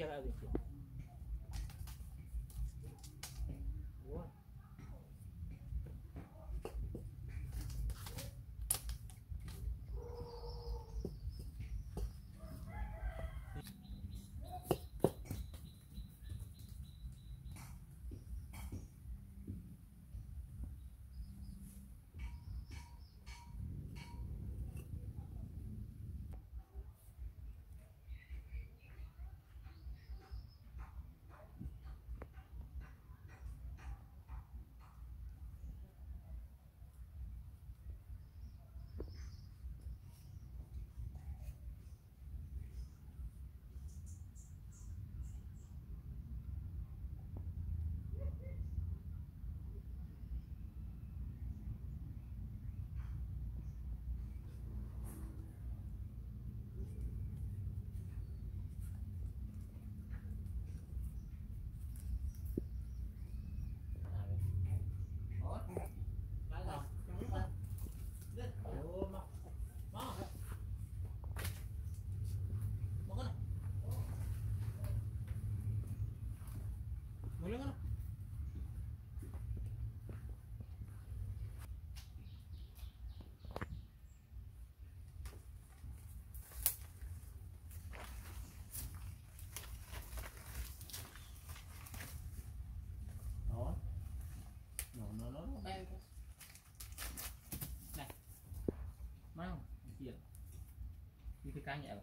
tierra de Daniel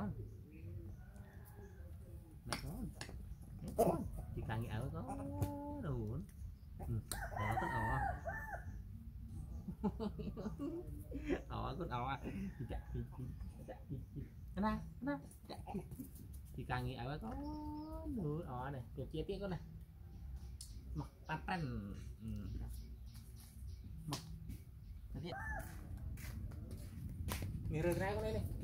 Con. Mày con. Chị càng ở có đồ uống Đó con ỏ. ỏ con ỏ. Chị chạy chạy. Anh à, anh à. Chạy. Chị càng nghĩ ở có đồ ỏ này. Cô chia tiếp con này. Mặc ta tên. Ừ. Mặc. Nanti. Mirror ra con đây này.